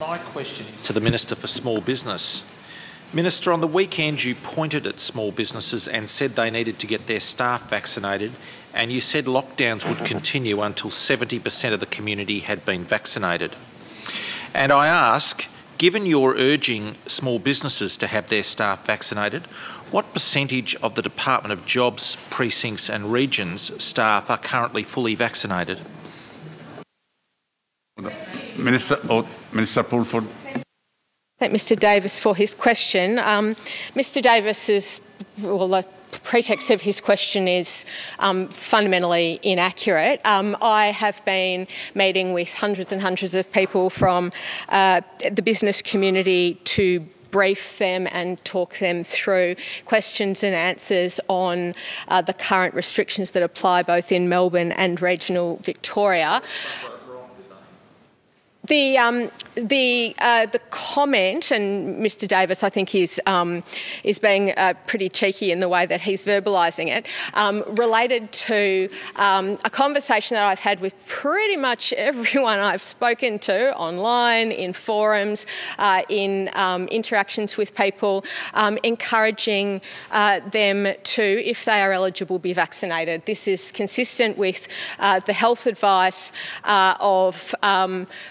My question is to the Minister for Small Business. Minister, on the weekend you pointed at small businesses and said they needed to get their staff vaccinated and you said lockdowns would continue until 70% of the community had been vaccinated. And I ask, given you're urging small businesses to have their staff vaccinated, what percentage of the Department of Jobs, Precincts and Regions staff are currently fully vaccinated? Minister, oh, Minister Pulford. Thank Mr Davis for his question. Um, Mr Davis's, well, the pretext of his question is um, fundamentally inaccurate. Um, I have been meeting with hundreds and hundreds of people from uh, the business community to brief them and talk them through questions and answers on uh, the current restrictions that apply both in Melbourne and regional Victoria. The, um, the, uh, the comment, and Mr Davis, I think, is, um, is being uh, pretty cheeky in the way that he's verbalising it, um, related to um, a conversation that I've had with pretty much everyone I've spoken to online, in forums, uh, in um, interactions with people, um, encouraging uh, them to, if they are eligible, be vaccinated. This is consistent with uh, the health advice uh, of,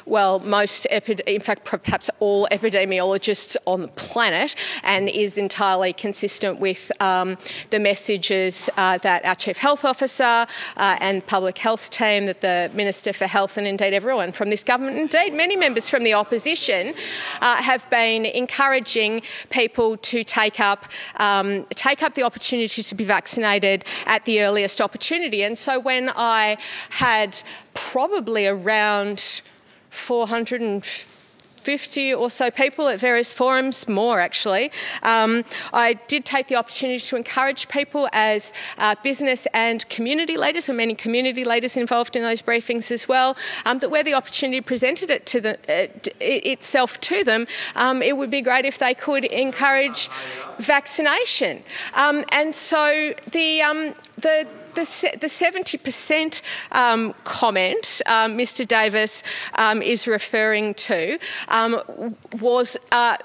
well, well most, in fact, perhaps all epidemiologists on the planet, and is entirely consistent with um, the messages uh, that our Chief Health Officer uh, and public health team, that the Minister for Health, and indeed everyone from this government, indeed many members from the opposition, uh, have been encouraging people to take up um, take up the opportunity to be vaccinated at the earliest opportunity. And so when I had probably around 450 or so people at various forums, more actually. Um, I did take the opportunity to encourage people as uh, business and community leaders, and many community leaders involved in those briefings as well, um, that where the opportunity presented it to the, uh, itself to them, um, it would be great if they could encourage vaccination. Um, and so the, um, the the, the 70% um, comment um, Mr Davis um, is referring to um, was uh,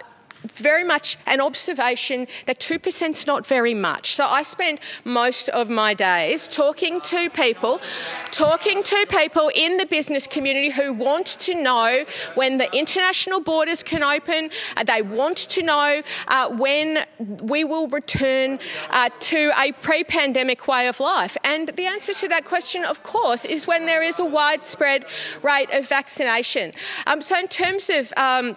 very much an observation that 2% is not very much. So I spend most of my days talking to people, talking to people in the business community who want to know when the international borders can open. Uh, they want to know uh, when we will return uh, to a pre-pandemic way of life. And the answer to that question, of course, is when there is a widespread rate of vaccination. Um, so in terms of um,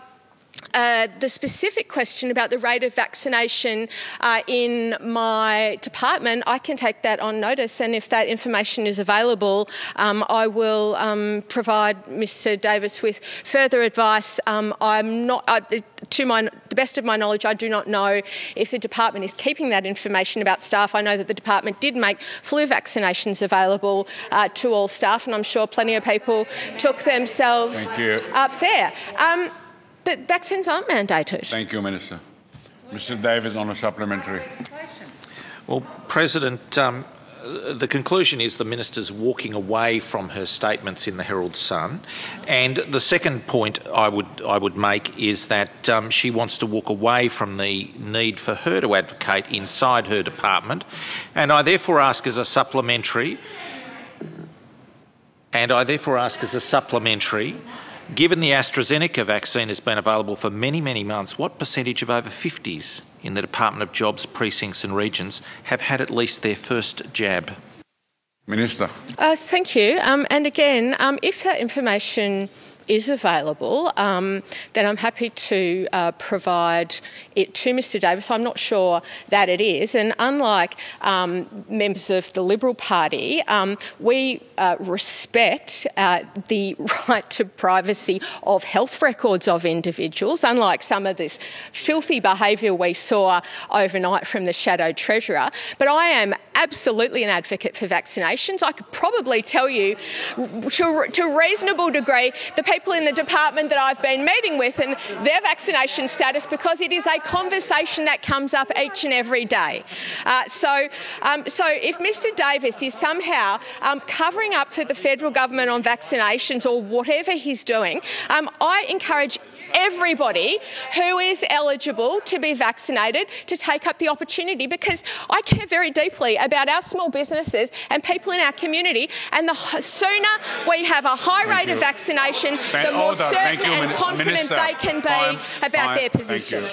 uh, the specific question about the rate of vaccination uh, in my department, I can take that on notice, and if that information is available, um, I will um, provide Mr. Davis with further advice. Um, I'm not, to my, the best of my knowledge, I do not know if the department is keeping that information about staff. I know that the department did make flu vaccinations available uh, to all staff, and I'm sure plenty of people took themselves up there. The vaccines aren't mandated. Thank you, Minister. Mr Davis on a supplementary. Well, President, um, the conclusion is the minister's walking away from her statements in the Herald Sun, and the second point I would I would make is that um, she wants to walk away from the need for her to advocate inside her department, and I therefore ask as a supplementary, and I therefore ask as a supplementary. Given the AstraZeneca vaccine has been available for many, many months, what percentage of over 50s in the Department of Jobs, Precincts and Regions have had at least their first jab? Minister. Uh, thank you. Um, and again, um, if that information is available, um, then I'm happy to uh, provide it to Mr Davis. I'm not sure that it is. And unlike um, members of the Liberal Party, um, we uh, respect uh, the right to privacy of health records of individuals, unlike some of this filthy behaviour we saw overnight from the Shadow Treasurer. But I am absolutely an advocate for vaccinations. I could probably tell you to, to a reasonable degree the people in the department that I've been meeting with and their vaccination status because it is a conversation that comes up each and every day. Uh, so, um, so if Mr Davis is somehow um, covering up for the federal government on vaccinations or whatever he's doing, um, I encourage everybody who is eligible to be vaccinated to take up the opportunity because I care very deeply about our small businesses and people in our community. And the sooner we have a high rate of vaccination, the more order. certain you, and confident Minister. they can be Time. about Time. their Thank position. you.